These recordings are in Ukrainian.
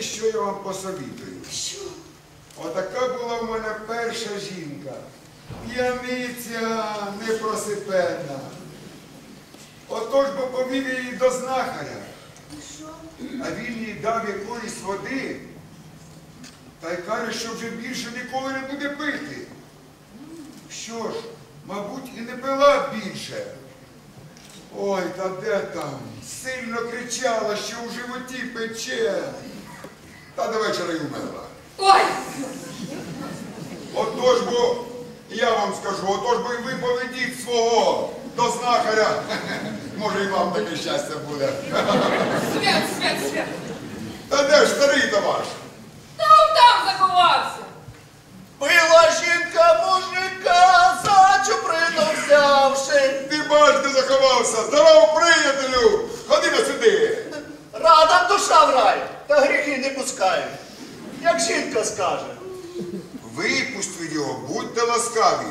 знаєте, що я вам посовітую? Що? Отака була в мене перша жінка. П'яниця непросипенна. Отож бо повів її до знахаря. А він їй дав якоїсь води. Та й каже, що вже більше ніколи не буде пити. Що ж, мабуть, і не пила більше. Ой, та де там? Сильно кричала, що у животі пече. Та до вечора й умерла. Ой! Отож бо, я вам скажу, отож бо і ви поведіть свого до знахаря. Може і вам таке щастя буде. Свят, свят, свят. Та де ж старий товариш? Та он там заховався. Пила жінка мужика, за чуприну взявши. Ти бач, де заховався. Здорово, приятелю! Ходи на сюди. Рада душа в рай, та гріхи не пускає. Як жінка скаже. Випустіть його, будьте ласкаві.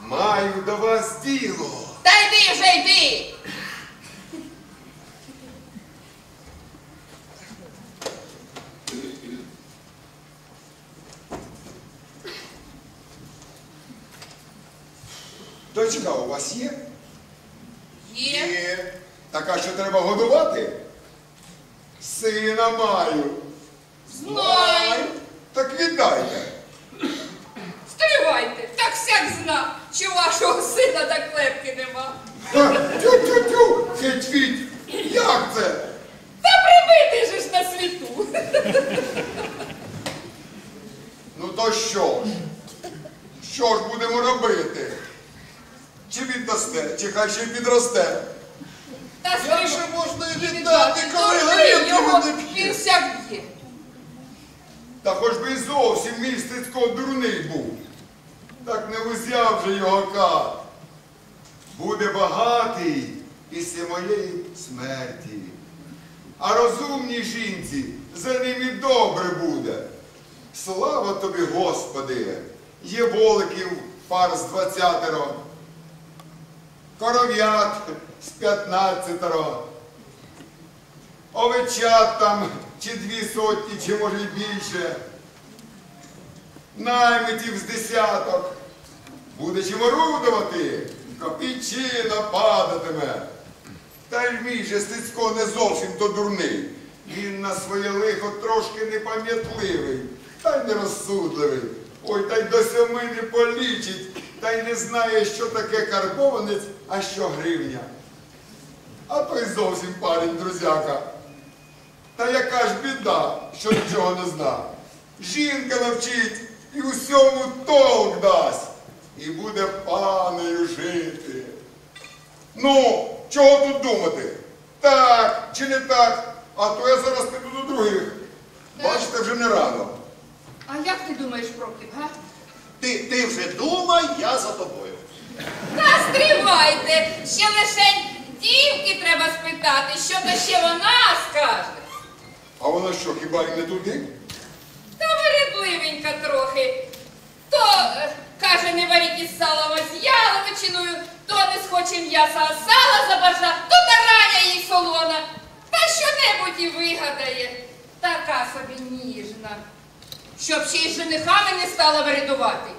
Маю до вас діло. Та йди вже йди. Дочка у вас є? Є. Така, що треба годувати? Сина маю. Знаю. Так віддайте. Стривайте, так всяк зна, що вашого сина так клепки нема. Тю-тю-тю, фіть-фіть. Як це? Та прибитий же ж на світу. Ну то що ж? Що ж будемо робити? Чи віддасте, чи хай ще й підросте? Та Як же можна і віддати, коли гріхи його, не п'є? б'є. Та хоч би й зовсім мій Стецько дурний був. Так не узяв же його кат. Буде багатий після моєї смерті. А розумній жінці за ним і добре буде. Слава тобі, Господи! Є воликів пар з двадцятеро, коров'ят з п'ятнадцятеро, овечат там чи дві сотні, чи може більше, наймитів з десяток. Буде чим орудувати, копійчина падатиме. Та й мій же Стецько не зовсім то дурний. Він на своє лихо трошки непам'ятливий, та й нерозсудливий. Ой, та й до сьоми не полічить, та й не знає, що таке карбованець, а що гривня. А той зовсім парень друзяка. Та яка ж біда, що нічого не зна. Жінка навчить і усьому толк дасть, і буде панею жити. Ну, чого тут думати? Так чи не так, а то я зараз піду до других. Бачите, вже не рано. А як ти думаєш, Прокіп, га? Ти, ти вже думай, я за тобою. Та стривайте, ще лише дівки треба спитати, що то ще вона скаже. А вона що, хіба й не туди? Та вередливенька трохи. То, е, каже, не варіть із салом, а з яловичиною, то не схоче м'яса, а сала забажа, то тараня їй солона. Та що-небудь і вигадає. Така собі ніжна. Щоб ще й женихами не стала вирядувати.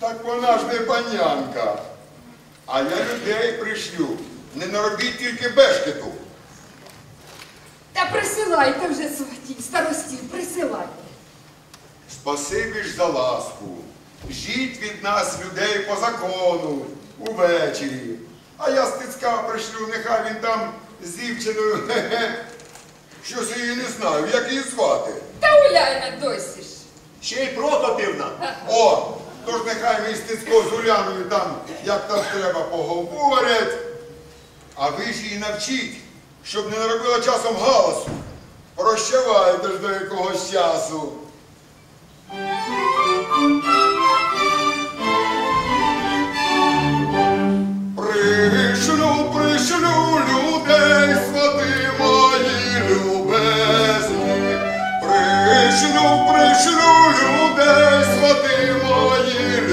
Так вона ж не панянка. А я людей пришлю. Не наробіть тільки бешкету. Та присилайте вже сватів, старостів, присилайте. Спасибі ж за ласку. Жіть від нас людей по закону увечері. А я стицька пришлю, нехай він там з дівчиною. хе-хе. Щось я її не знаю, як її звати. Та Уляна досі ж. Ще й Прокопівна. О, Тож нехай мій Стецько з Улянові там, як там треба, поговорять, а ви ж її навчіть, щоб не наробила часом галасу. Прощавайте ж до якогось часу. Пришлю, пришлю людей сватимо. пришлю людей, свати мої.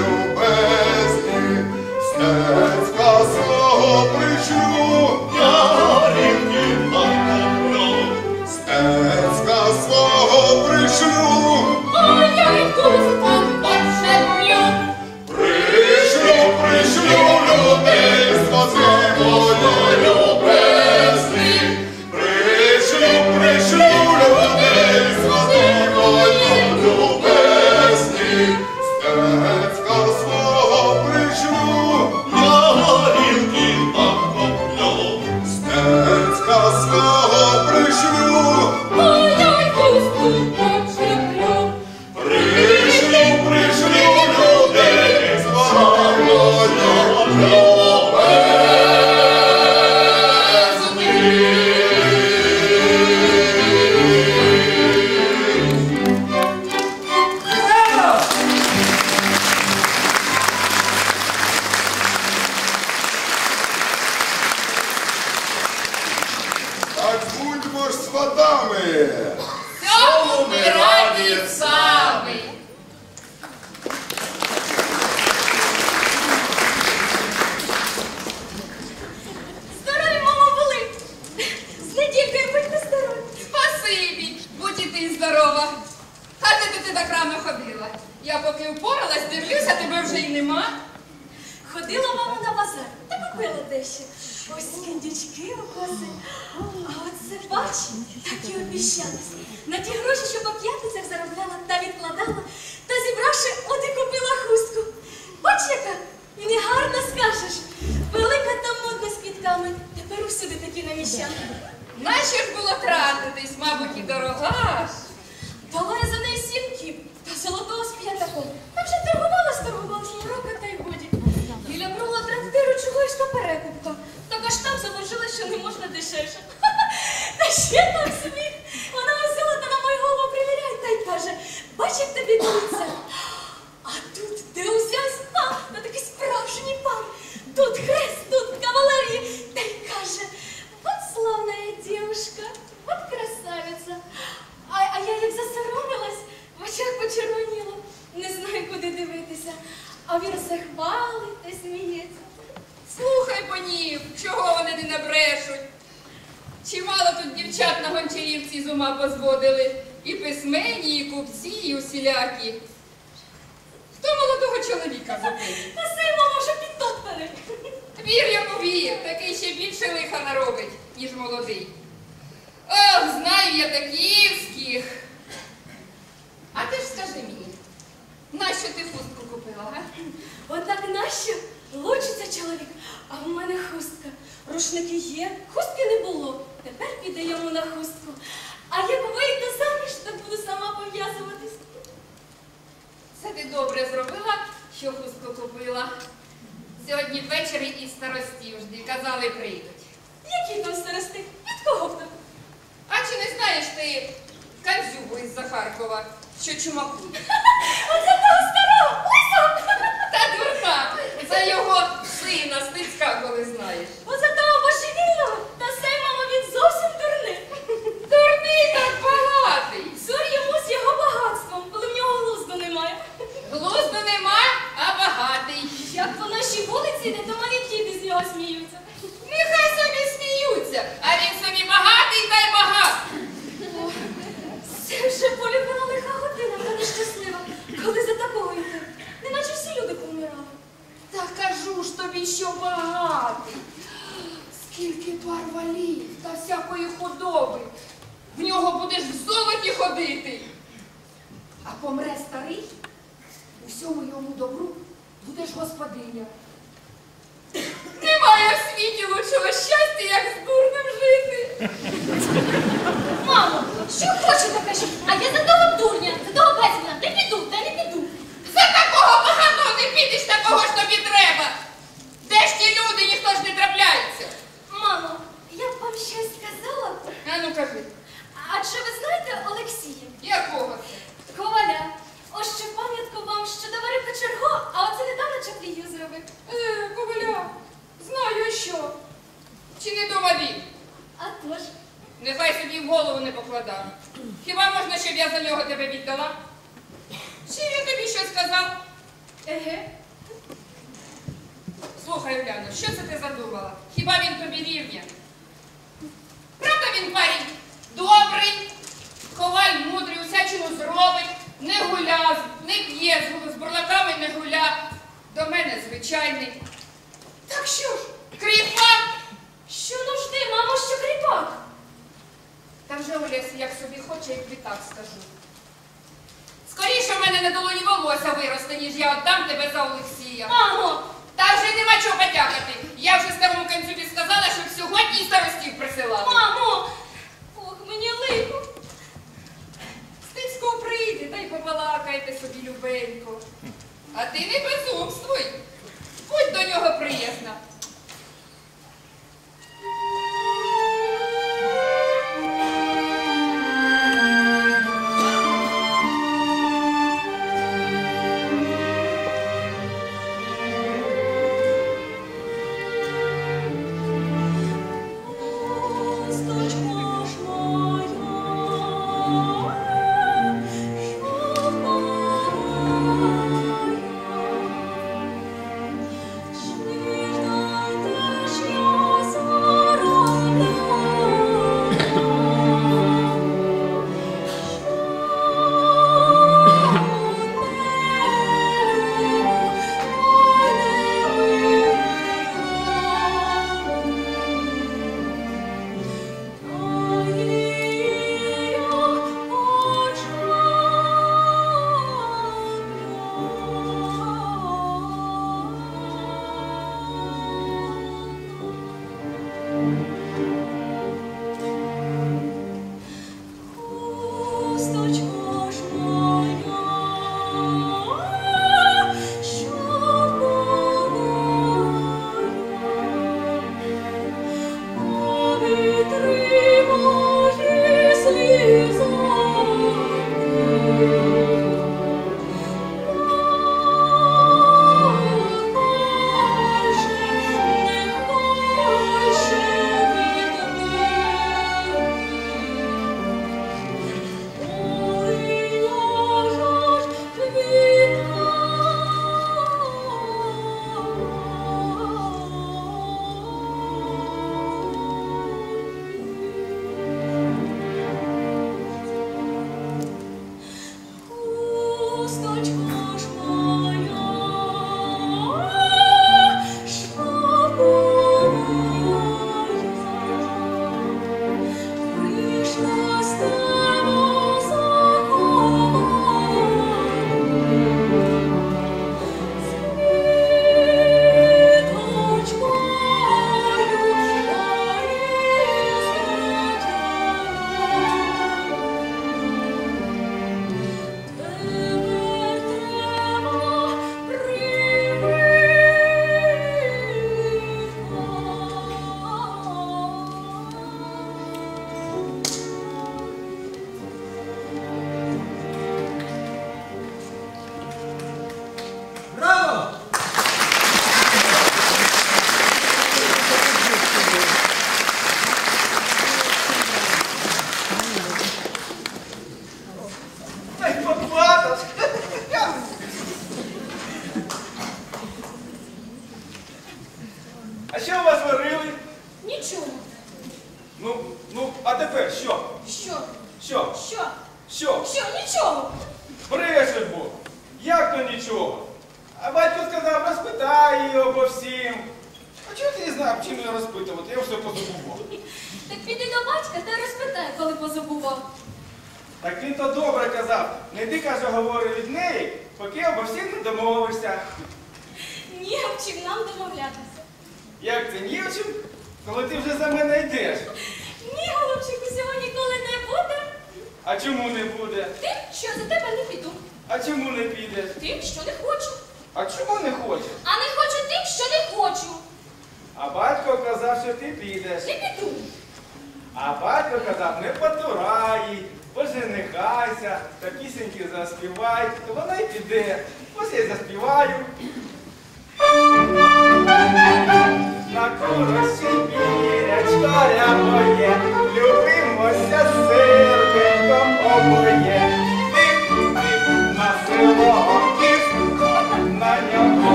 gosto da vida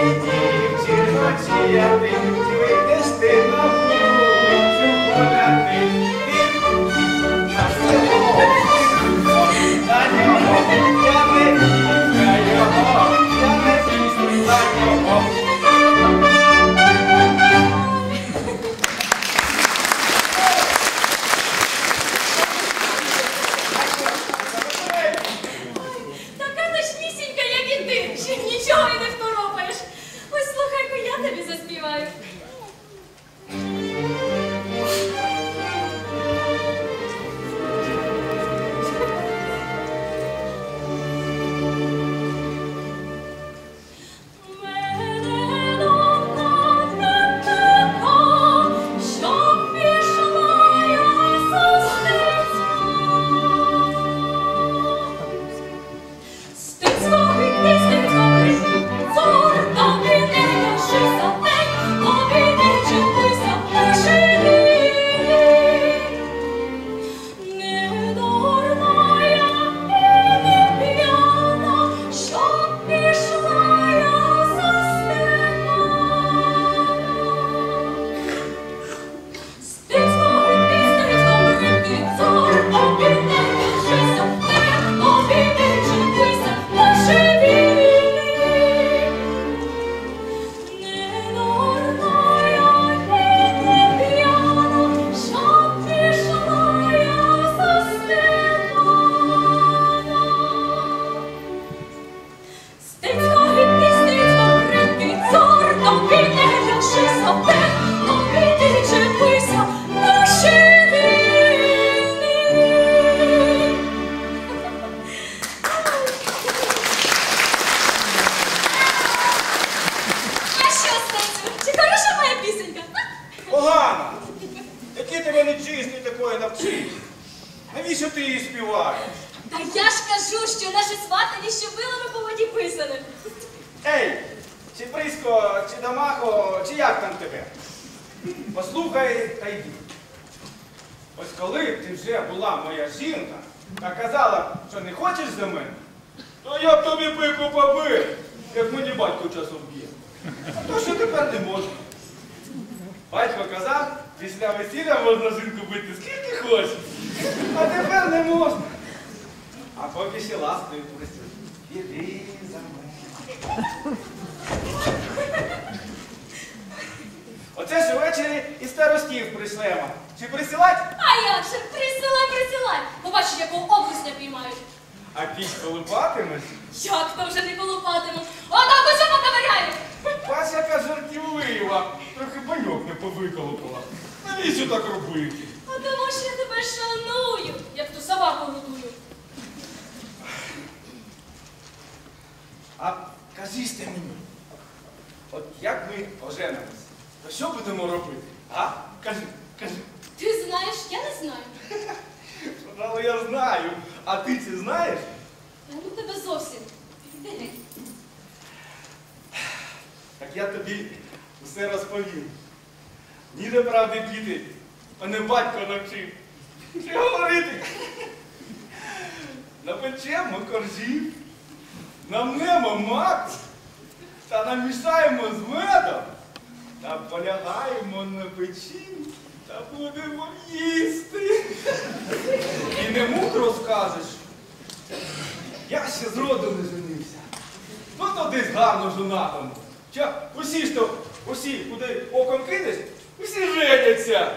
Benedictus, et in поженимось, то що будемо робити? А? Кажи, кажи. Ти знаєш, я не знаю. Але я знаю. А ти це знаєш? Та ну тебе зовсім. Так я тобі все розповім. Ніде правди діти, а не батько навчив. Чи говорити? Напечемо коржів, намнемо мак та намішаємо з медом. Та полягаємо на печі та будемо їсти. І не мудро скажеш. Я ще зроду не женився. Ну то десь гарно жонатом. Усі ж то, усі, куди оком кинеш, усі женяться.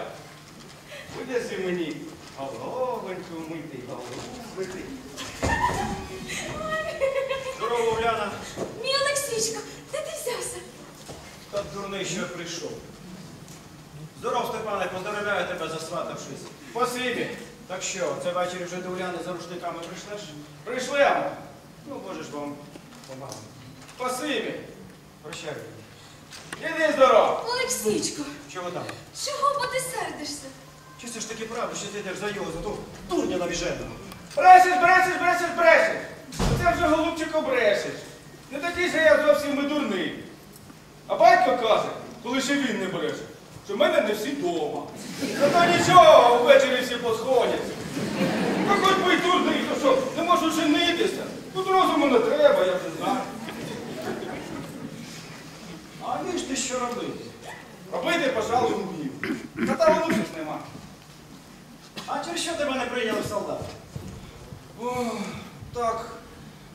Будеш і мені головоньку мити, голову мити. Здорово, Уляна. Мій Олексійчка. Та дурний, що прийшов. Здоров, Степане, поздравляю тебе засватавшись. Спасибі. Так що, це ввечері вже до Уляни за рушниками прийшлеш? Прийшлемо. Ну, можеш вам помагати. Спасибі. Прощай. Іди здоров. Олексійчко, Чого там? чого бо ти сердишся? Чи це ж таки правда, що ти йдеш за його, за ту дурня навіженого? Брешеш, брешеш, брешеш, брешеш. Оце вже голубчику брешеш. Не такий же я зовсім і дурний. А батько каже, коли ще він не бреше, що в мене не всі вдома. Зато нічого, ввечері всі посходяться. Ну хоч би й дурний, то що, не можу женитися. Тут розуму не треба, я вже знаю. А він ж ти що робив? Робити, пожалуй, вмів. Та там лучше нема. А через що тебе не прийняли в солдат? Ох, так,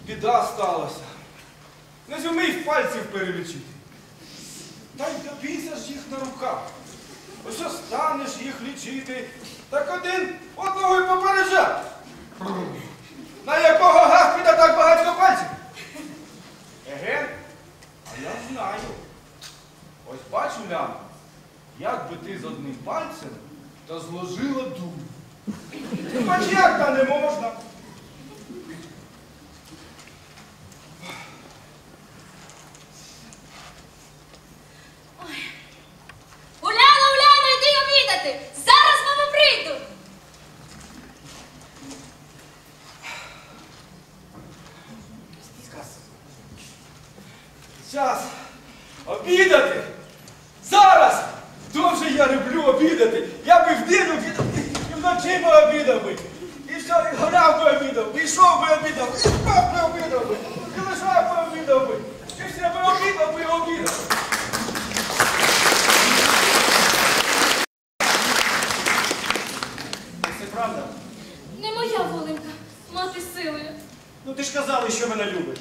біда сталася. Не зумів пальців перелічити. Та й добійся ж їх на руках. Ось станеш їх лічити, так один одного й попереджав. На якого гах піде так багатько пальців? Еге, а я знаю. Ось бачу, Ляна, як би ти з одним пальцем та зложила дуб. Хоч як та не можна. Уляна, Уляна, йди обідати! Зараз мама прийду! Час обідати. Зараз. Дуже я люблю обідати. Я би обідав, і вночі би обідав би. І все, би обідав, і йшов би обідав, і спав би обідав би, і лежав би обідав би. І все би обідав би обідав. Це правда? Не моя воленька, мати силою. Ну ти ж казала, що мене любиш.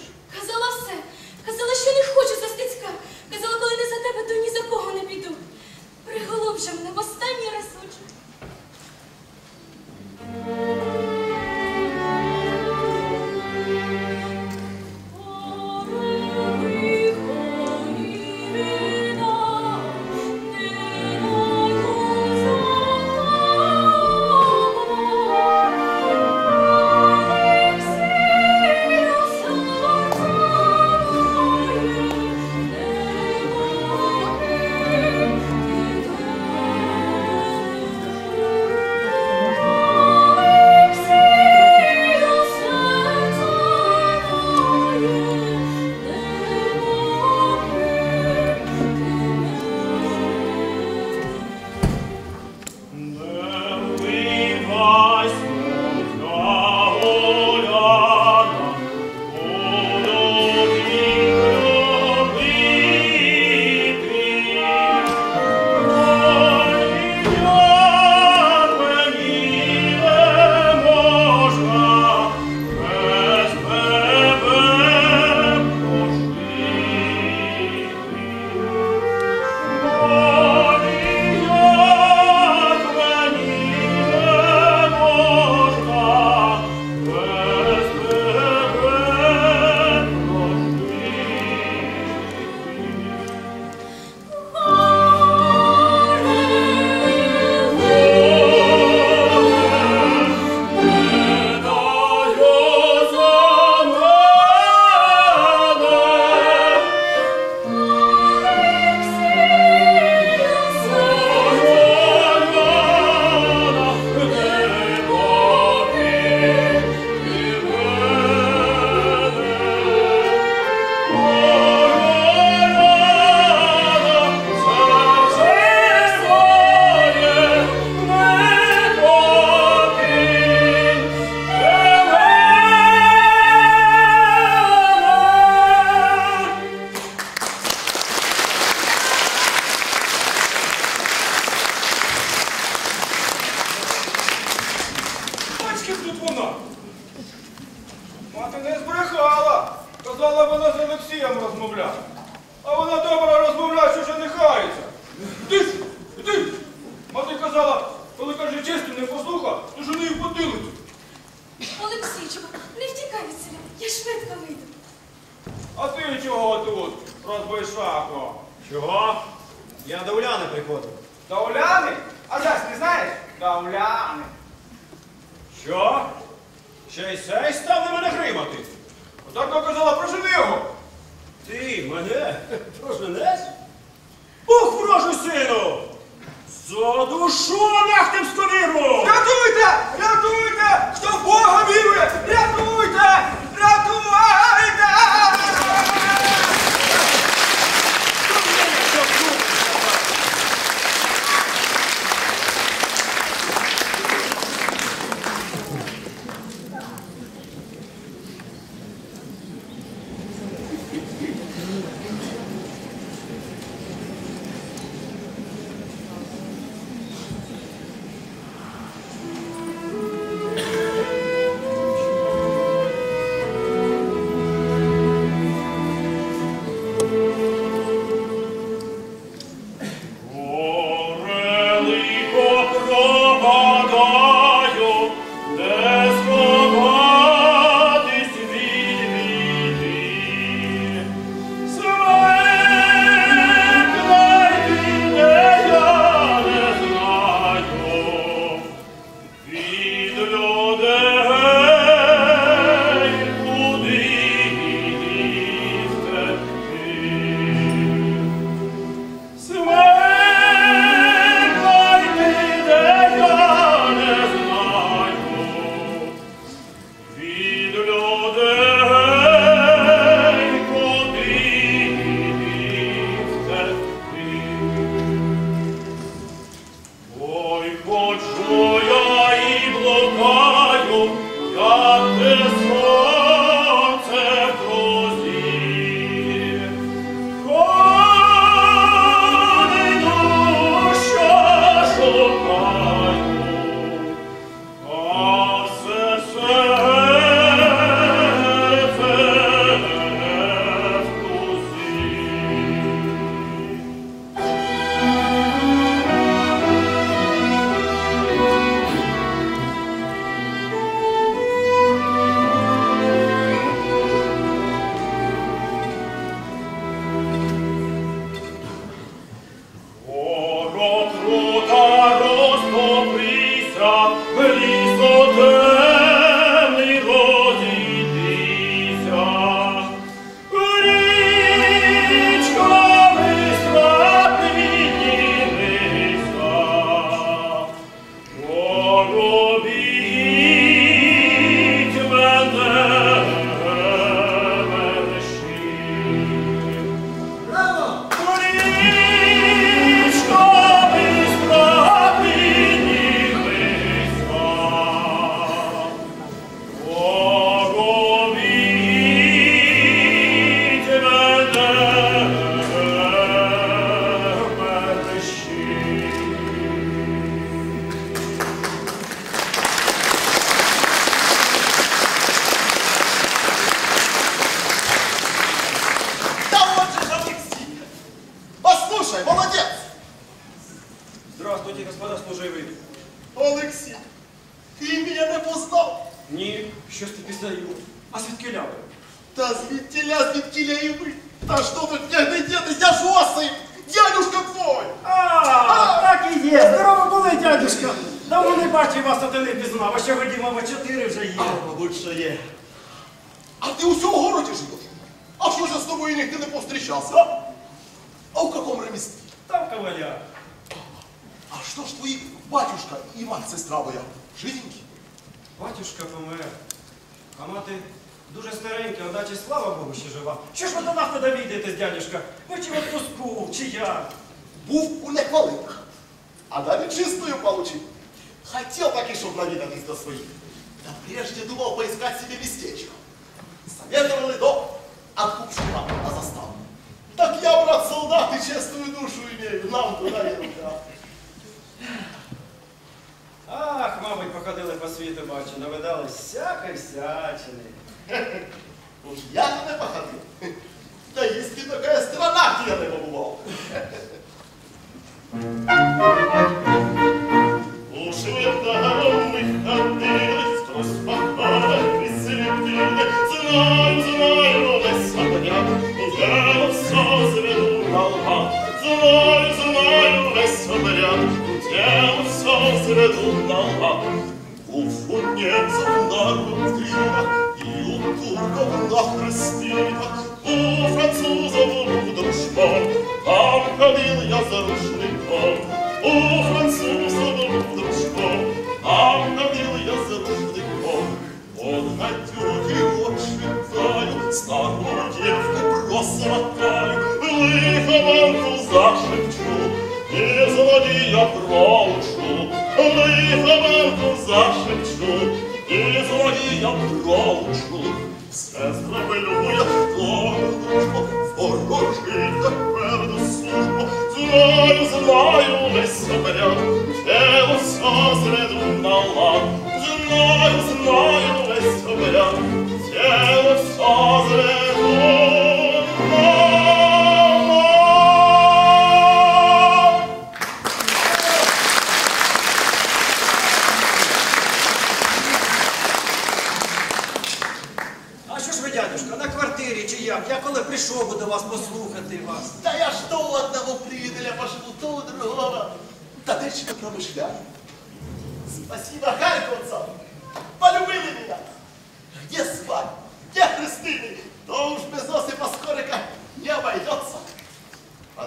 показала, прожени його. Ти мене проженеш? Бог ворожу сину! За душу нахтемську віру! Рятуйте! Рятуйте! Хто в Бога вірує! Рятуйте! Рятуйте!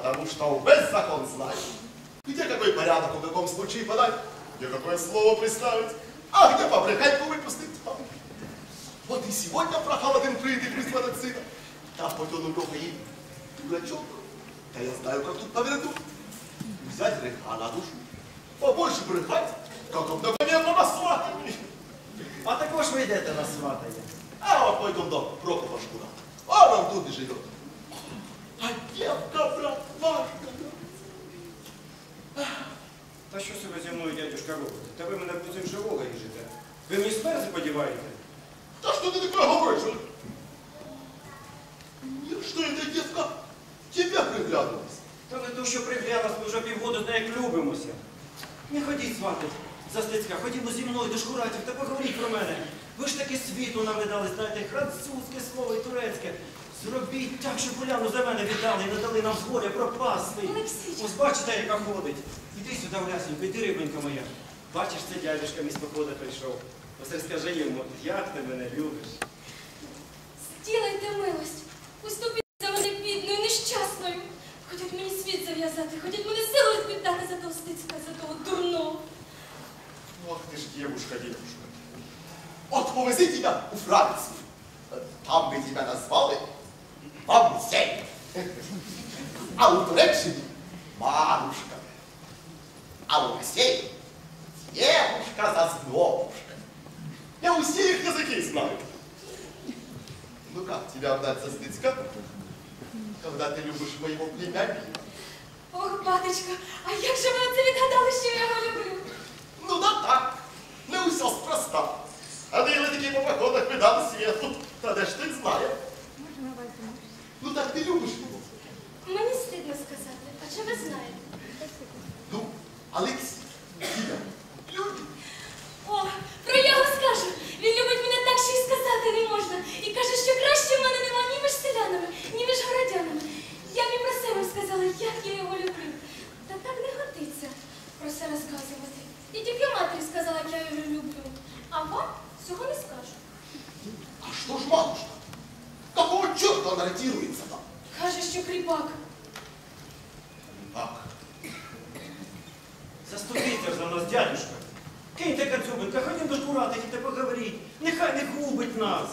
Потому что весь закон знает. Где какой порядок, в каком случае подать, где какое слово представить, а где побрехать выпустить. Вот и сегодня прохал один прийти прислать сына. Да хоть он у него и дурачок. Да я знаю, как тут поверну. Взять греха на душу. Побольше брехать, как обыкновенно на сватании. А також ви йдете на сватання. А вот пойдем до Прокопа Шкура. Он он тут и живет. А девка, брат, важна. Та що себе зі мною, дядюшка, робите? Та ви мене буцім живого ріжете. Ви мені смерть подіваєте? Да что ты такое говоришь? а? Нет, что эта девка тебе приглядывалась. Та не то, що приглянулась, ми вже півгоду з нею любимося. Не ходіть сватать за стецька, ходімо зі мною до шкуратів та поговоріть про мене. Ви ж таки світу нам видали, знаєте, французьке слово і турецьке. Зробіть так, щоб Уляну за мене віддали і не дали нам згоря пропасти. Олексійчик. Ось бачите, яка ходить. Іди сюди, Улясенько, іди, рибонька моя. Бачиш, це дядюшка між походу прийшов. Ось розкажи йому, як ти мене любиш. Зділайте милость. Уступіть за мене бідною, нещасною. Хотять мені світ зав'язати, хотять мене силою віддати за того стицька, за того дурного. Ох ты ж девушка, девушка. Вот повези тебя у Францию. Там бы тебя назвали бабусей. А у Туреччине Марушка. А у России девушка зазнобушка. Я у всех языки знаю. Ну как тебя отдать за стыцка, когда ты любишь моего племянника? Ох, батечко, а як же ви оце відгадали, що я його люблю? Ну да так, не усе спроста. А де такі по походах видали світу, та де ж ти знає. Ну так ти любиш його. Мені стидно сказати, а чи ви знаєте? Ну, Олексій, тебе любить. О, про його скажу. Він любить мене так, що й сказати не можна. І каже, що краще в мене нема ні між селянами, ні між городянами. Я б і про себе сказала, як я його люблю. Та так не годиться про це розказувати. І тільки матері сказала, як я його люблю. А вам цього не скажу. А что ж, матушка, какого черта он ретируется там? Каже, що кріпак. Как? Заступіться ж за нас, дядюшка. Киньте Кацюбинка, ходім до шкуратих і поговоріть. Нехай не губить нас.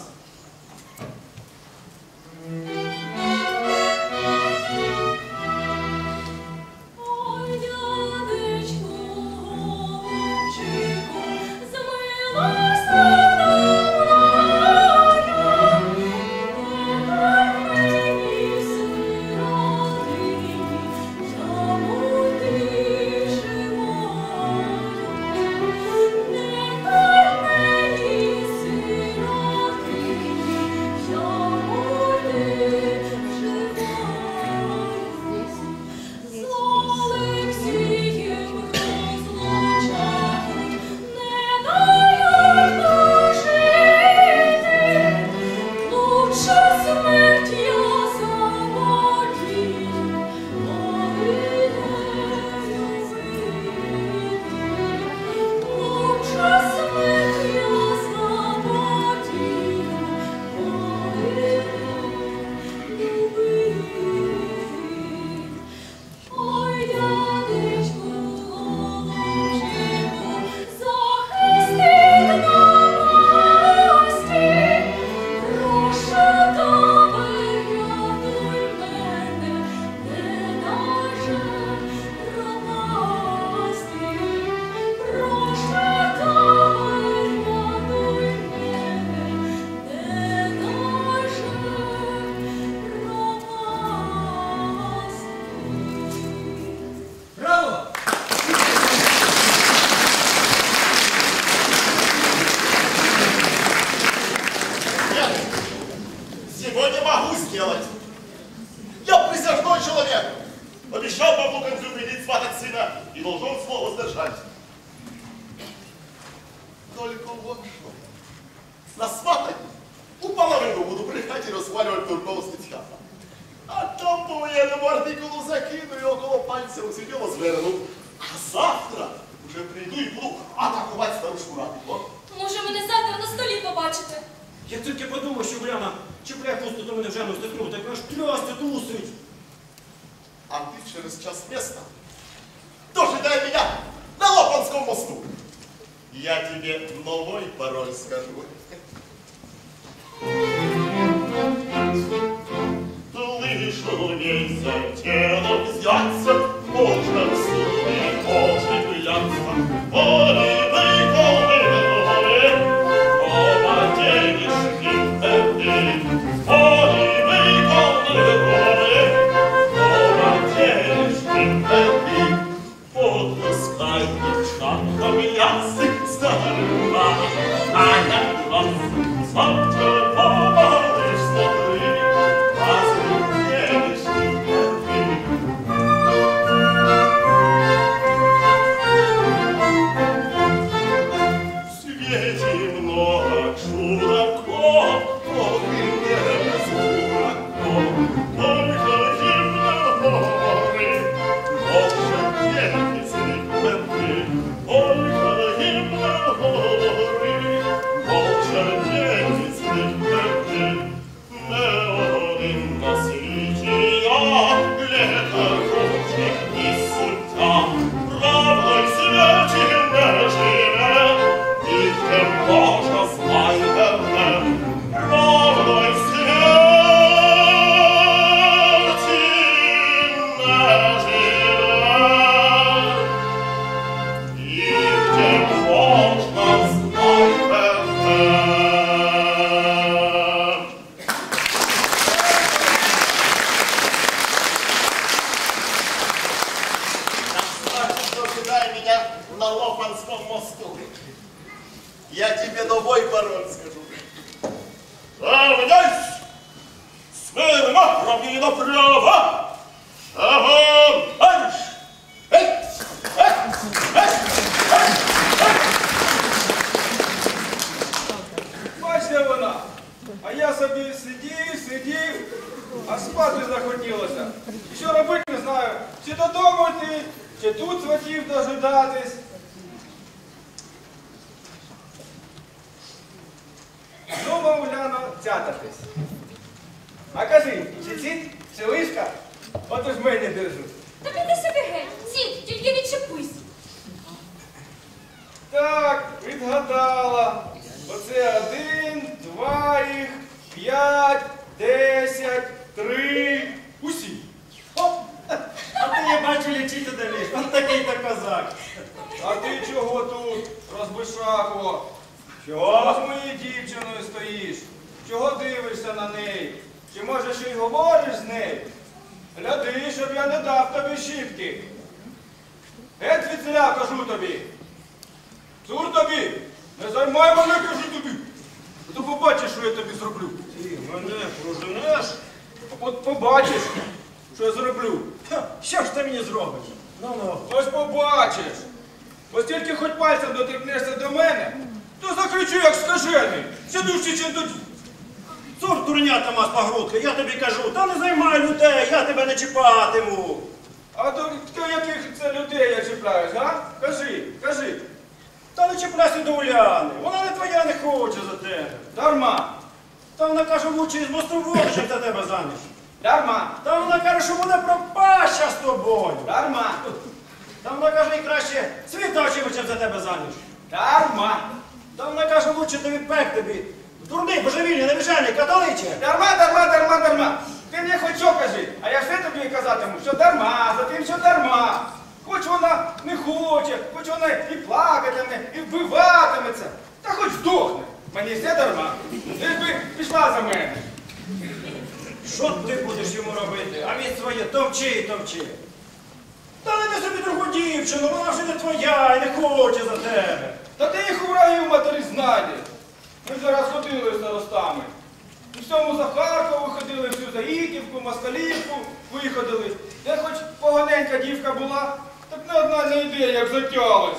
За Харкову ходили, всю за Ітівку, Москалівку виходили. Де хоч поганенька дівка була, так не одна не ідея, як затялась.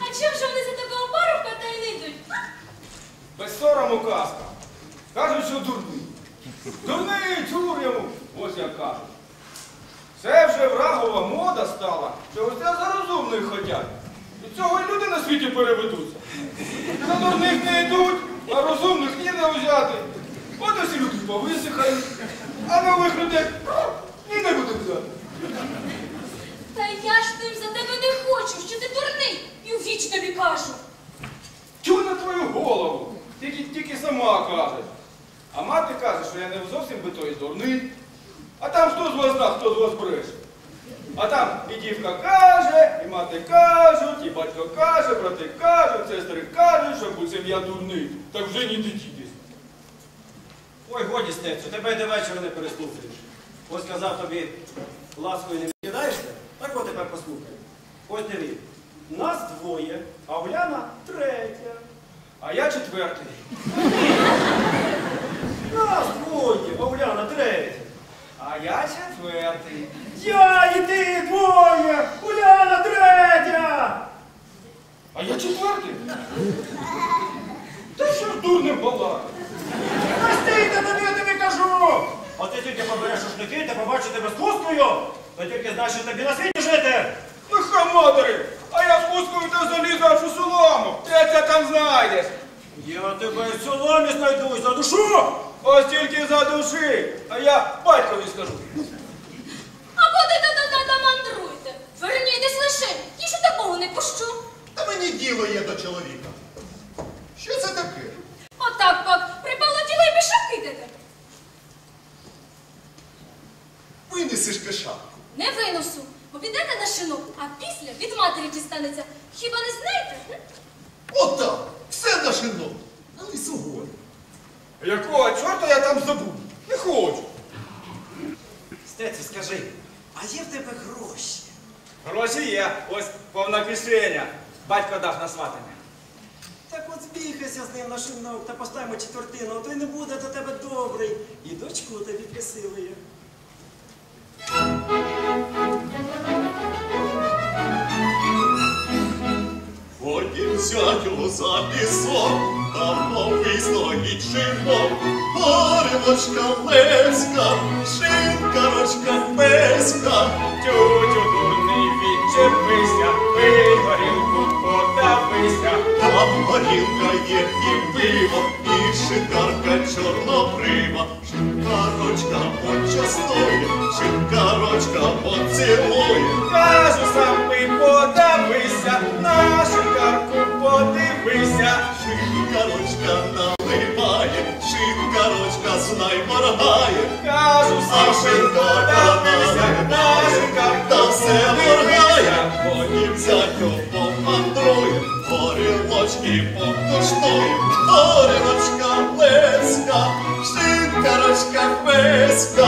А чим же вони за тебе опару та й не йдуть? Без сорому казка. Кажуть, що дурний. Дурний, чур йому. Ось як кажуть. Це вже врагова мода стала, що ось це за розумних ходять. Від цього і люди на світі переведуться. За дурних не йдуть, а розумних ні не взяти. От ось і люди повисихають, а нових людей ні не буде взяти. Та я ж тим за тебе не хочу, що ти дурний, і у віч тобі кажу. Тю на твою голову. Тільки, тільки сама кажеш. А мати каже, що я не зовсім би той дурний. А там хто з вас зна, хто з вас бреше. А там і дівка каже, і мати кажуть, і батько каже, брати кажуть, сестри кажуть, що буцім я дурний. Так вже ні дитітись. Ой, годі, стецю, тебе до вечора не переслухаєш. Ось казав тобі, ласкою не відкидаєшся, так от тепер послухай. Ось диви, нас двоє, а Уляна третя. А я четвертий. Нас двоє, а Уляна третя. А я четвертий. Я і ти двоє, Уляна третя. А я четвертий? Та що ж дурним балакати? Стійте тобі, я тобі кажу. От ти тільки побереш рушники, та побачиш тебе з хусткою, то тільки знаєш, що тобі на світі жити. Ну хамодери, а я спускаю та залізу аж у солому. Третя там знайдеш. Я тебе в соломі знайдусь за душу. Ось тільки за душі, а я батькові скажу. А куди ти та мандруйте? Вернітесь лише, я ще такого не пущу. Та мені діло є до чоловіка. Що це таке? Отак пак, припало діло і пішов кидати. Винесеш ти шапку. Не виносу, бо підете на шинок, а після від матері дістанеться. Хіба не знаєте? м? Отак, все на шинок. Але сьогодні. Якого чорта я там забув? Не хочу. Стеці, скажи, а є в тебе гроші? Гроші є, ось повна кишеня. Батько дав на сватання. Так от збігайся з ним на шинок та поставимо четвертину, а то й не буде до тебе добрий. І дочку тобі красивою. Потім взять його за пісок, давно вистоїть шинок, горілочка леська, шинкарочка песька. Тютю дурний відчепися, пий подавися. Там горілка є і пиво, і шинкарка чорнобрива. Шинкарочка почастує, шинкарочка поцілує. Кажу сам пий, подавися, на шинкарку подивися. Шинкарочка наливає, шинкарочка знай моргає. Кажу сам пий, шинкарочка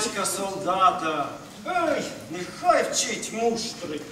батька солдата. Ей, нехай вчить муштрик.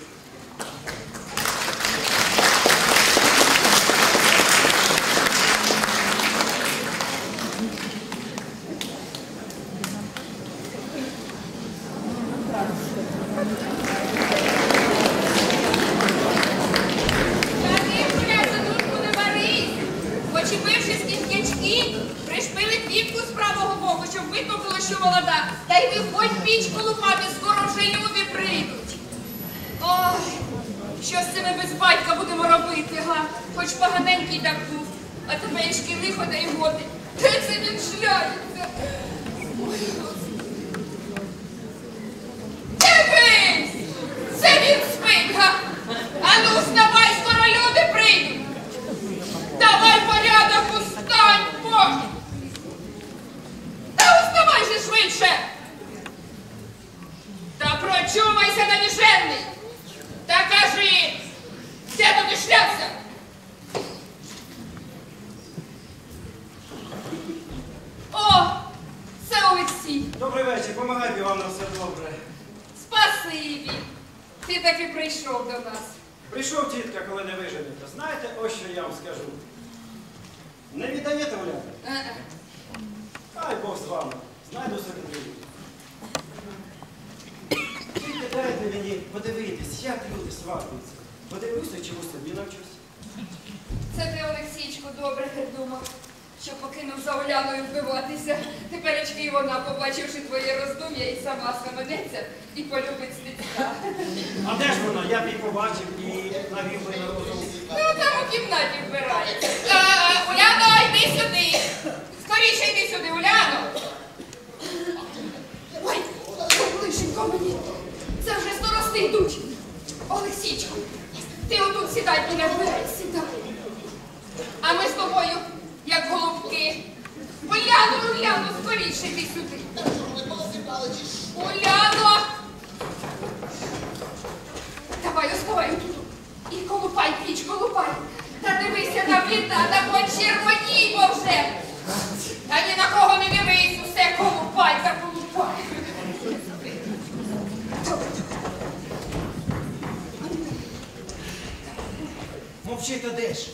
вчити ж?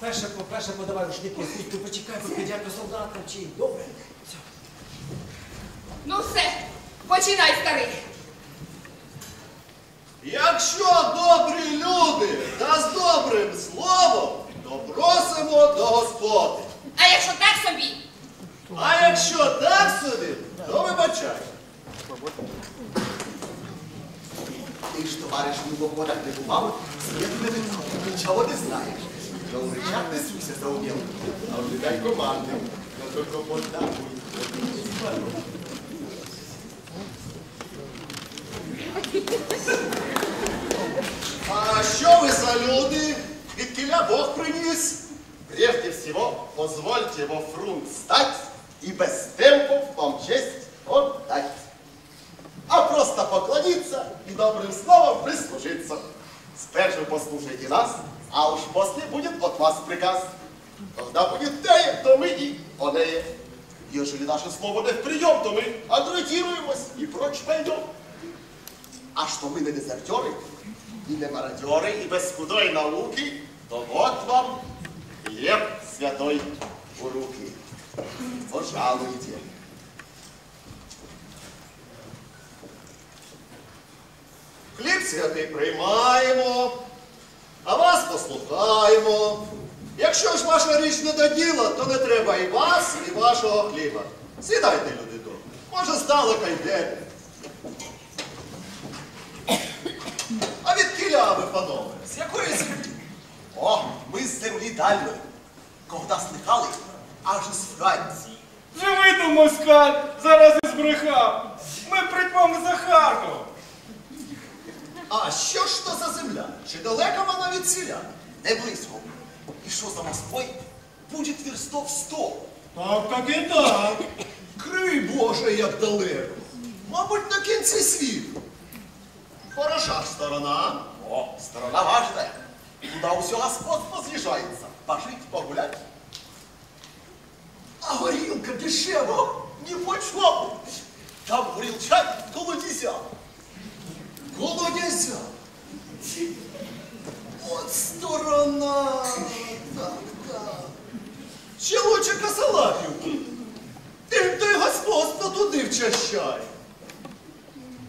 Перше, перше подавай рушники, ти почекай, поки дядько солдата вчить. Добре? Все. Ну все, починай, старий. Якщо добрі люди та з добрим словом, то просимо до Господи. А якщо так собі? А якщо так собі, то вибачай. ти ж, товариш, у походах не бував, з'єднаних нічого не знаєш. На уречах несуся за умів, а в людей команди, на торгопортах А що ви за люди? Від киля Бог приніс? Прежде всего, позвольте во фрунт стать и без темпов вам честь отдать. а просто поклониться и добрым словом прислужиться. Спершу послушайте нас, а уж после будет от вас приказ. Когда будет теє, то мы и онеє. Ежели наше слово не в прием, то мы адретируемся и прочь пойдем. А что мы не дезертеры, и не мародеры, и без худой науки, то вот вам хлеб святой у руки. Пожалуйте. Хліб святий приймаємо, а вас послухаємо. Якщо ж ваша річ не до діла, то не треба і вас, і вашого хліба. Сідайте, люди добрі. Може, здалека йдете. А від кіля ви, панове, з якої землі? О, ми з землі дальної. Когда слихали, аж із Франції. Живи, москаль, зараз і збрехав. Ми прийдемо за Харкова. А що ж то за земля? Чи далека вона від сіля? Не близько. І що за Москвою? Буде верстов сто. Так, так і так. Крий Боже, як далеко. Мабуть, на кінці світу. Хороша ж сторона. О, сторона важная. Туда все господство съезжается. Пожить, погулять. А горілка дешева. Не почем. Там горел чай, колодезя. Колодязя. От сторона. Так, так. Ще лучше косолапівку. Тим той господство туди вчащає.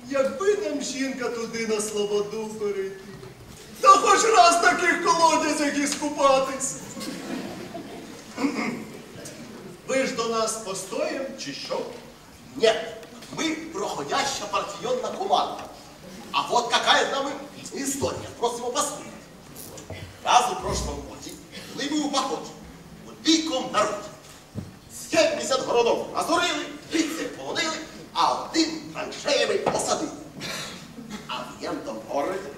Якби нам жінка туди на слободу перейти. Та хоч раз таких колодязях і скупатись. Ви ж до нас постоїм чи що? Нет, мы проходящая партийонная команда. А вот какая нам история. Просим послушать. Раз у прошлом году были мы у походе у дикому народі. 70 городов разорили, 30 полонили, а один траншеями посадили. А в этом городе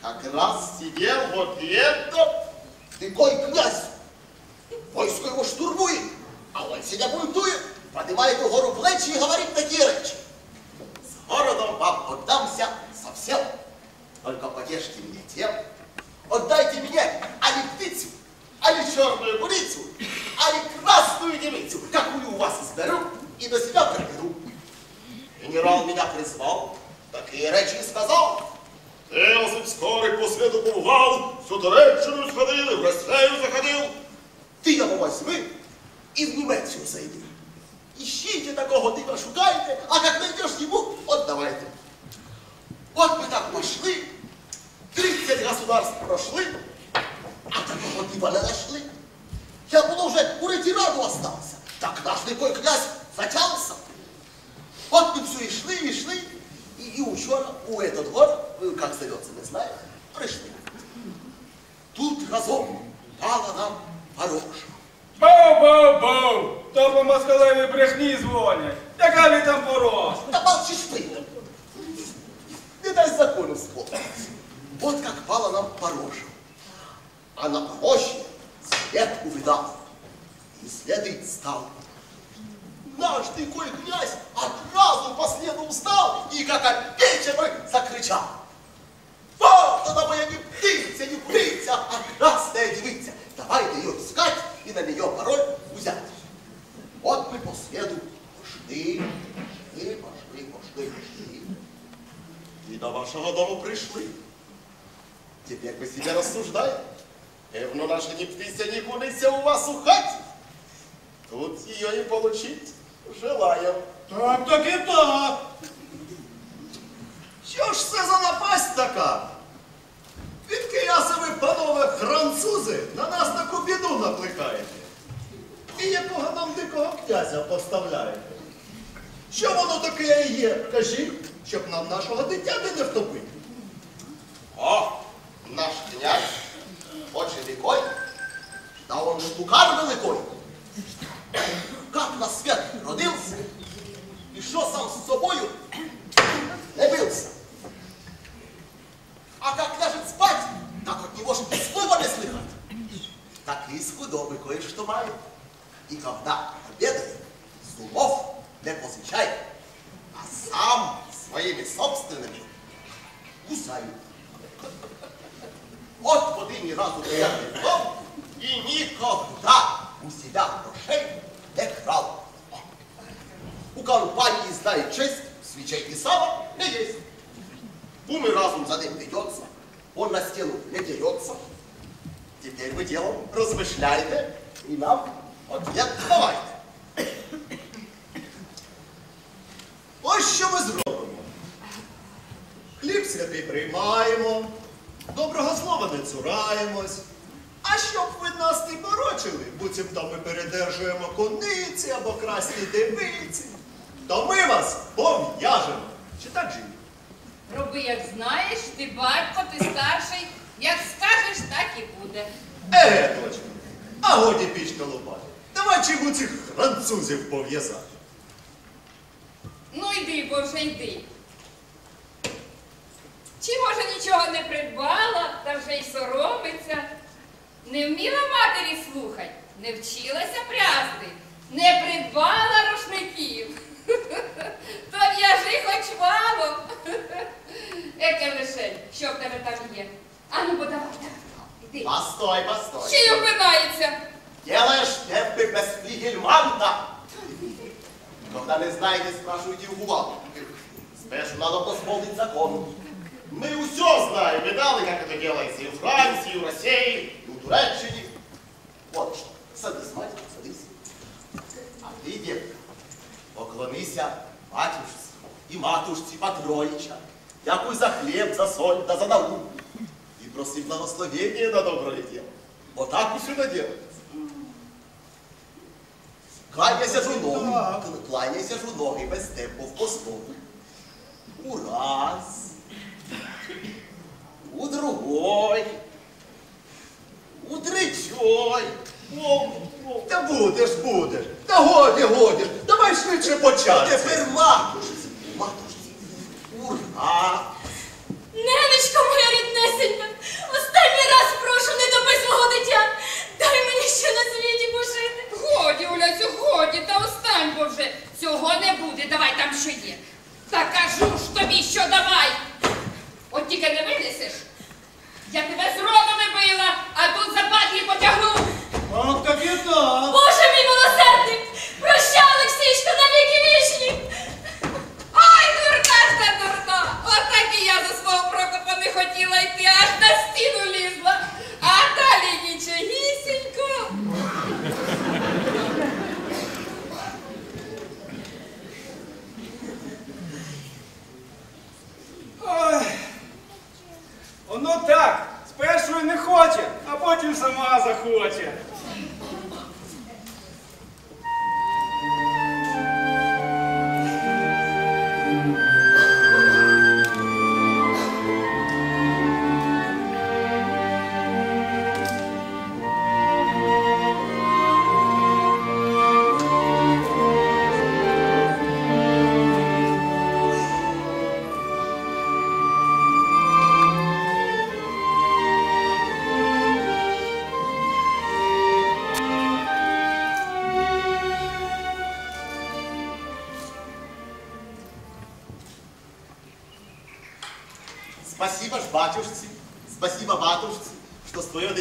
как раз сидел вот это такой князь. Войско его штурмует, а он сидя бунтует, поднимает угору плечи и говорит такие речи. С городом вам отдамся совсем, только потешьте меня тем, отдайте мне али птицу, али черную курицу, али красную девицу, какую у вас изберу и до себя приберу. Генерал меня призвал, такие речи сказал. Елсип скорий по світу побував, всю Туреччину сходили, в Росію заходив. Ты его возьми и в Немецию зайди. Ищите такого дива, шукайте, а как найдешь ему, отдавайте. Вот мы так пошли, 30 государств прошли, а такого дива не нашли. Я был уже у ретираду остался, так наш такой князь затялся. Вот мы все и шли, и шли, и, и учера у этот город, э, как зовется, не знаю, пришли. Тут разом дала нам хороша. Бау-бау-бау! То по москалеві брехні дзвонять. Яка там порос? Да молчишь ты! Не дай закону слова. Вот как пала нам порожа. А на порожье след увидал. И следить стал. Наш такой князь одразу по следу встал и как опеченный закричал. Вот она моя не птица, не птица, а красная девица. Давайте ее искать и на нее пароль взять. Вот мы по следу пошли, пошли, пошли, пошли. И до вашего дома пришли. Теперь вы себе рассуждаете. Певно, наша не птиця, не куниця у вас у хаті. Тут ее и получить желаем. Так, так і так. Що ж це за напасть така? Яси ви, панове французи, на нас таку біду накликаєте? І якого нам дикого князя поставляєте? Що воно таке є? Кажіть, щоб нам нашого дитяти не втопити. О, наш князь, очень великой, да он штукар великой. Как на свет родился, и что сам с собою не бился. А как ляжет спать, так от него ж и слова не слыхать. Так и из худобы кое-что мает. И когда обедает, зубов не посещает, а сам своими собственными кусает. Вот воды ни разу не в дом и никогда у себя грошей не крал. У компании знает честь, свечей и сала не есть. Ум разум за ним ведется, он на стену не дерется. Теперь вы делом размышляете и нам ответ давайте. Приймаємо, доброго слова не цураємось. А щоб ви нас не порочили, буцімто ми передержуємо кониці або красні дивиці. то ми вас пов'яжемо. Чи так же? Роби, як знаєш, ти батько, ти старший. Як скажеш, так і буде. Еге, точно. А годі пічка лопати. Давай чим цих французів пов'язати. Ну йди, бо вже йди. Чи може нічого не придбала, та вже й соромиться? Не вміла матері слухать, не вчилася прясти, не придбала рушників. То в'яжи хоч валом. Еке лишень, що в тебе там є? Ану, бо давай, давай, іди. Постой, постой. Ще й опинається. Делаешь первый без флигельманта. Когда не знаете, спрашивайте у. Спершу надо посмотреть закон. Мы все знаем, видали, как это делается и в Франции, и в России, и в Туреччине. Вот что. Садись, мать, садись. А ты, детка, поклонися батюшці і матушці Патроїча, дякуй за хліб, за соль та за науку. І проси благословення на доброе дело. Отак усюди делается. Кланяйся ж у ноги, кланяйся ж у ноги без темпу в послову. У раз, У другой, у третьой. О, о. Та будеш, будеш. Та годі, годі. Давай швидше почати. тепер матушці, матушці. Ура! Ненечко моя ріднесенька, останній раз прошу, не топи свого дитя. Дай мені ще на світі пожити. Годі, Уляцю, годі, та остань бо вже. Цього не буде, давай там що є. Та кажу ж тобі, що давай. От тільки не винесеш. Я тебе з роду не била, а тут за батьки потягну. От так і так. Боже мій милосердний! Прощай, Олексійчко, на віки вічні! Ай, дурна ж та дурна! От так і я за свого Прокопа не хотіла йти, аж на стіну лізла. А далі нічогісінько. Ой. Воно так, спершу не хоче, а потім сама захоче.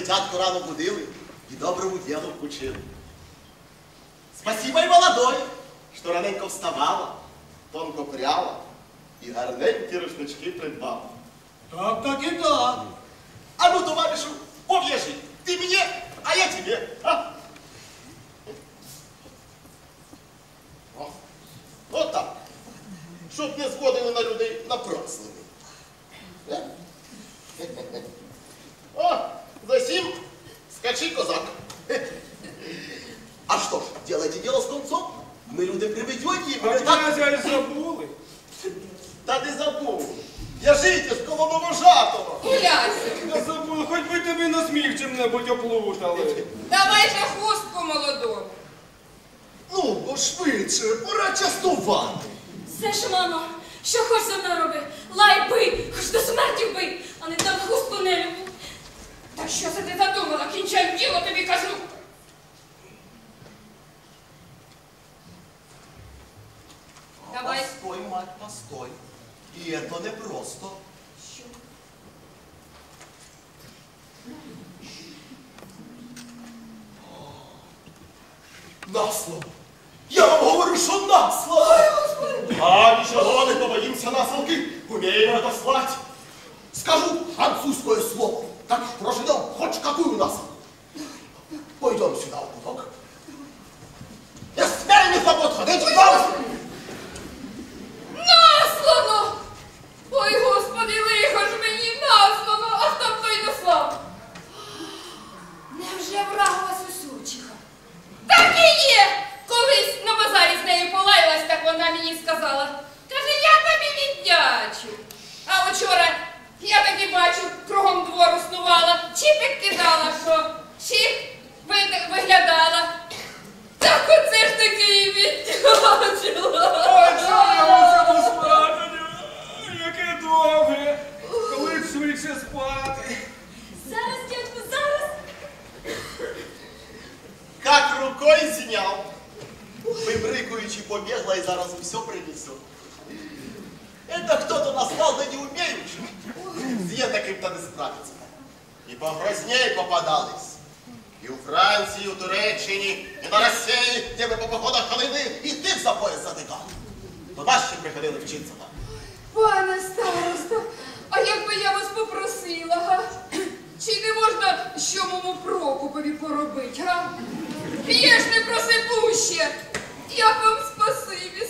Дитятко рано будили і доброму ділу вчили. Спасибо й молодой, що раненько вставала, тонко пряла і гарненькі рушнички придбала. Так, так і так. А ну, товаришу, пов'яжи, ти мені, а я тебе. А? О, Отак. Щоб не зводили на людей напраслини. Е? О, засім скачи козак. А что ж, делайте дело с концом. Мы люди приведем їм, А ми так... князя й забули. Та не забув. Я жити ж коло Новожатого. Уляцю, Не забули, хоч би тобі на сміх чим-небудь оплутали. давай же хустку молоду. Ну, бо швидше, пора частувати. Все ж, мамо, що хоч за мною роби. Лай бий, хоч до смерті вбий, а не так хустку не люблю. Та що це ти задумала? Кінчай діло, тобі кажу. Давай. Постой, мать, постой. И это не просто. Насло. Я вам говорю, що насло. А нічого не побоїмся наслки. Умеем это слать. Скажу французское слово. Так прошу дел, хоть какую нас. Пойдем сюда, укуток. Не смей ни хлопот ходить, вам! Наслано! Ой, господи, лихо ж мені наслано, а хто б той наслав? Невже врагова сусючиха? Так і є! Колись на базарі з нею полаялась, так вона мені сказала. Каже, я тобі віддячу. А вчора я так і бачу, кругом двору снувала, чи підкидала що, чи виглядала. Так оце ж таки і відтячила. Яке добре, коли б швидше спати. Зараз, дядьку, зараз. Как рукой снял. Выбрыкуючи побегла и зараз все принесу. Это кто-то настал, да не умеющий. С е таким-то не справиться. І погрозней попадались. І у Франції, і у Туреччині, і на Росії, де ми по походах халини, і тих за пояс задикали. До вас ще приходили вчитися там. Пане староста, а якби я вас попросила, га? Чи не можна що мому Прокупові поробить, га? П'єш не просипуще. Я вам спасибі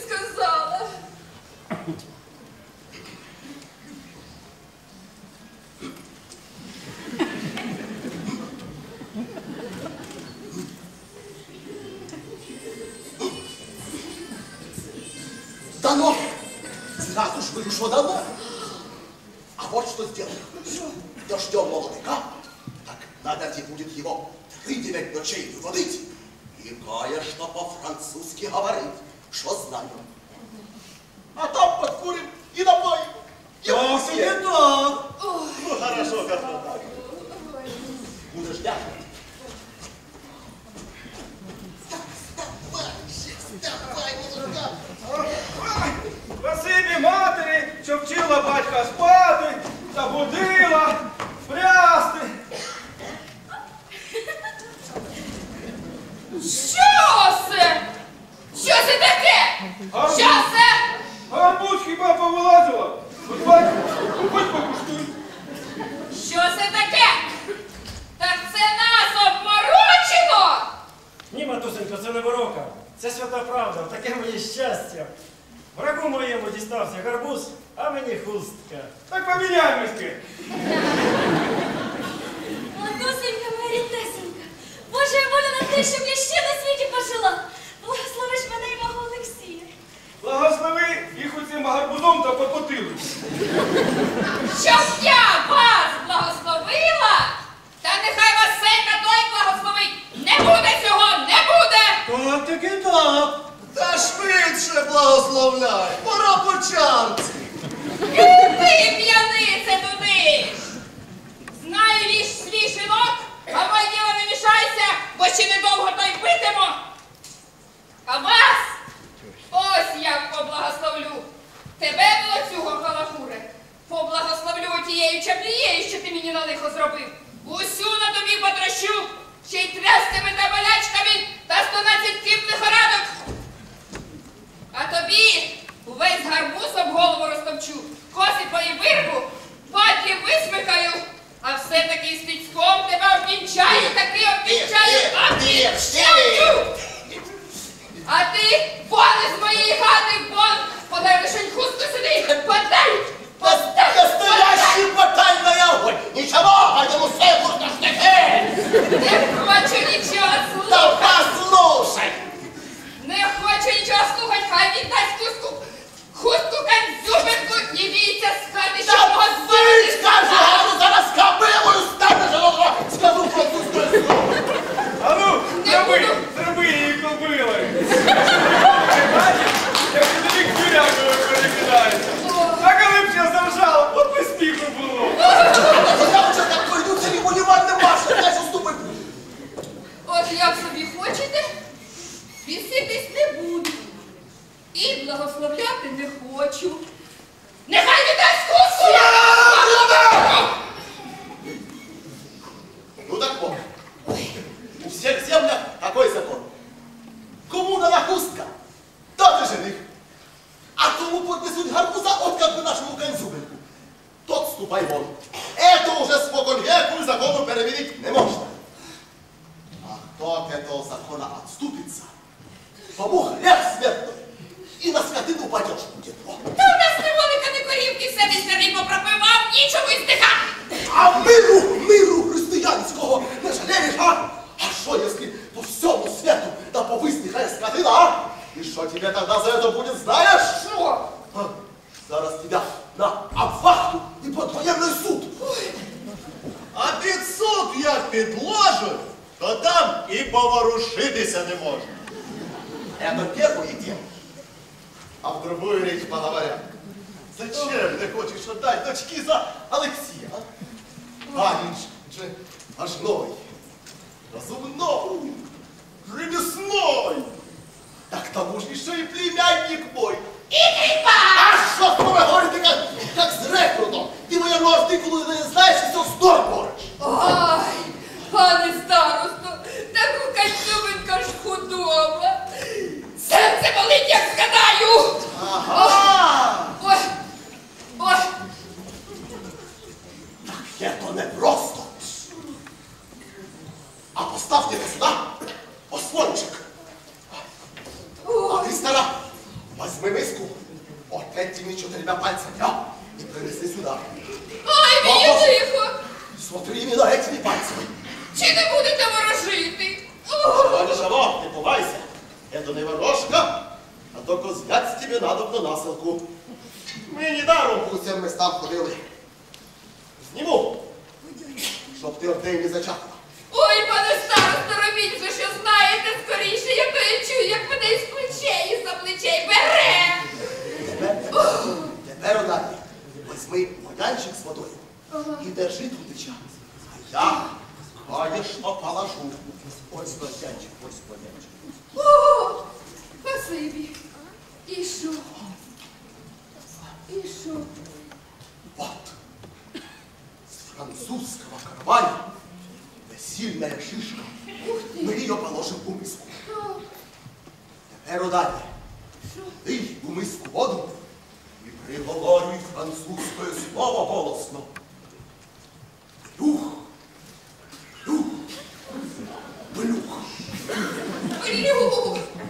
ひいきで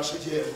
начинается наше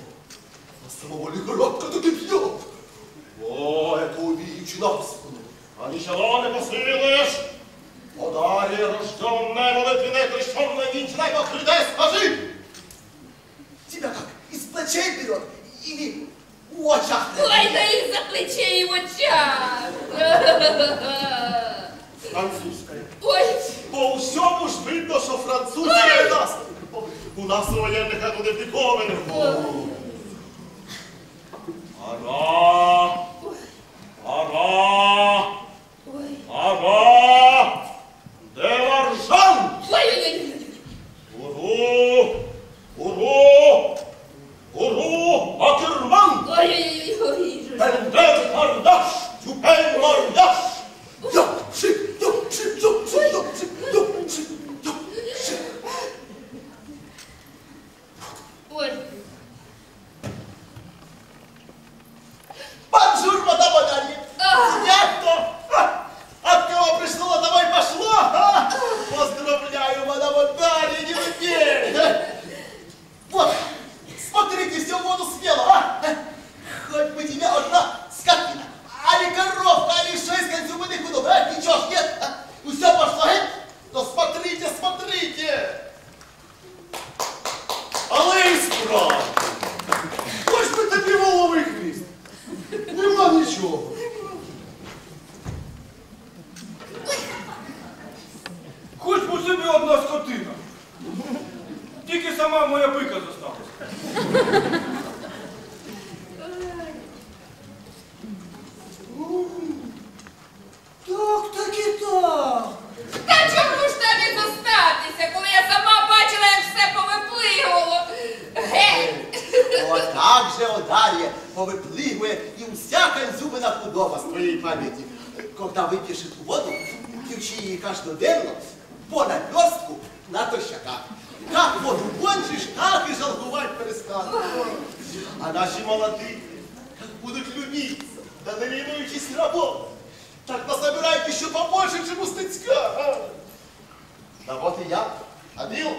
я ходил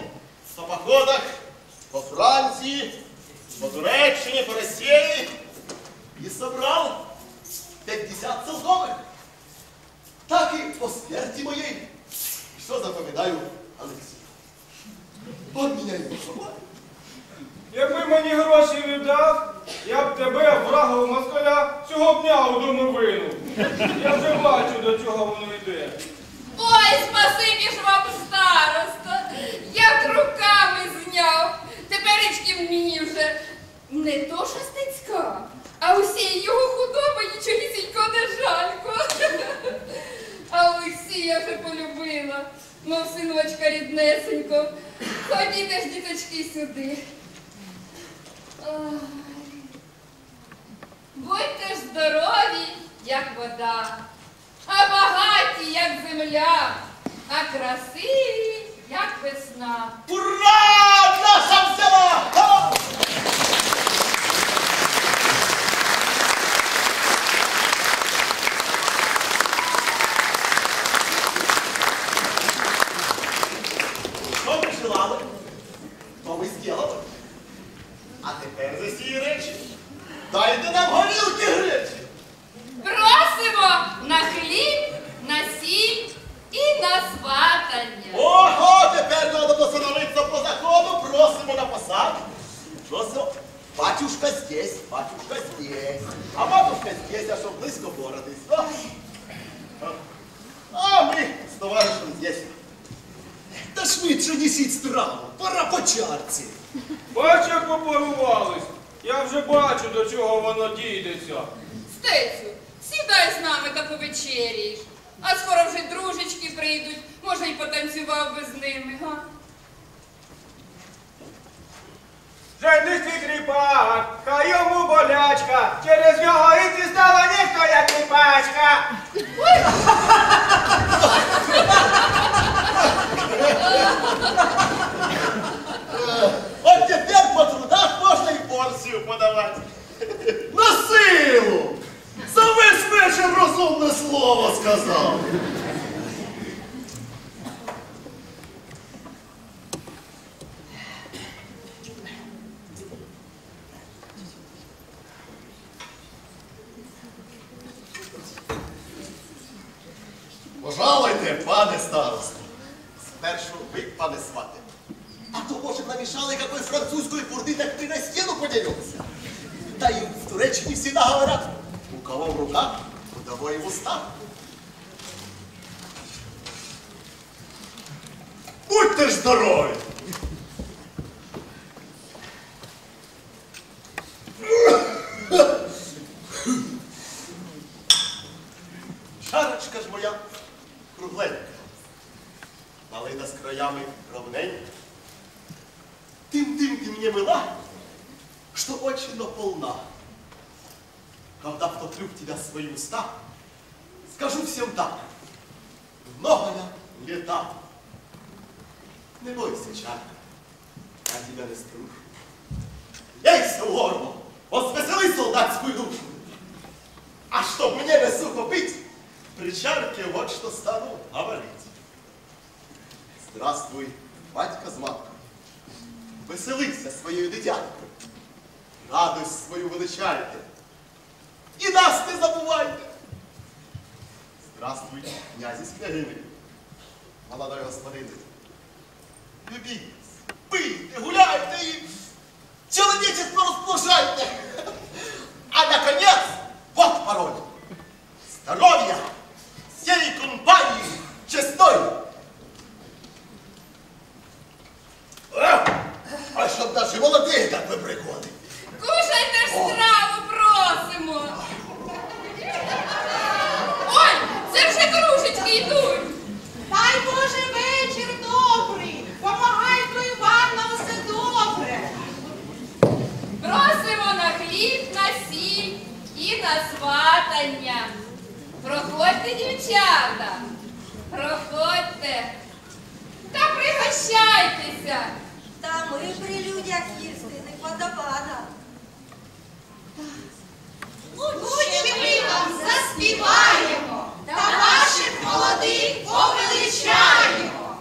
в походах по Франции, по Туреччине, по России и собрал 50 целковых. Так и по смерти моей все запоминаю Алексею. Он меня и поховал. Якби мені гроші віддав, я б тебе, врагу москаля, цього дня у домовину. Я вже бачу, до чого воно йде. Ой, спасибі ж вам, староста, як руками зняв. Теперечки мені вже не то що а усієї його худоби нічогісінько не жалько. А Олексія вже полюбила, мов синочка ріднесенько. Ходіть ж, діточки, сюди. Ай. Будьте ж здорові, як вода, а багаті, як земля, а красиві, як весна. Ура! Наша взяла! Що ви желали, ви зробили. А тепер за ці речі дайте нам горілки гречі. Просимо на хліб, на сіль і на сватання. Ого, тепер треба постановитися по закону, просимо на посад. Просимо, батюшка здесь, батюшка здесь, а батюшка здесь, а щоб близько боротись. А, а ми з товаришем здесь. Та швидше несіть страву, пора по чарці. Бач, як попарувались. Я вже бачу, до чого воно дійдеться. Стецю, сідай з нами та повечеряєш. А скоро вже дружечки прийдуть, може, й потанцював би з ними, га? Жених твій кріпак, хай йому болячка, через нього і ти стала ніхто як кріпачка. От тепер по трудах можна і порцію подавати. На силу! За весь вечір розумне слово сказав. Пожалуйте, пане старосто. Спершу ви, пане свате. А то, може, намішали какой французької бурди, так ти на стіну подивився. Та й в Туреччині всегда говорят, у кого в руках, у того и в устах. Будьте ж здорові! Шарочка ж моя краями ровненька. Тим-тим ты мне мила, что очень полна. Когда втоплю в тебя свои уста, скажу всем так. Многое лета. Не бойся, чарка, я тебя не струшу. Ейся, Лормо, возвесели солдатскую душу. А чтоб мне не сухо пить, при чарке вот что стану говорить. Здравствуй, батька з маткою. Веселися своєю дитяткою. Радость свою величайте. І нас не забувайте. Здравствуй, князі з княгинею. Молодой господине. Любіть, пийте, гуляйте і чоловічество розплужайте. А наконец, вот пароль. Здоровья всей компании честной. А щоб наші молодих так ви приходить. Кушайте ж страву просимо. Ой, це вже кружечки йдуть. Дай Боже вечір добрий. Помагай твою Іванна, все добре. Просимо на хліб, на сіль і на сватання. Проходьте, дівчата, проходьте та пригощайтеся. Та ми при людях їсти не подобана. Лучше ми вам заспіваємо та ваших молодих повеличаємо.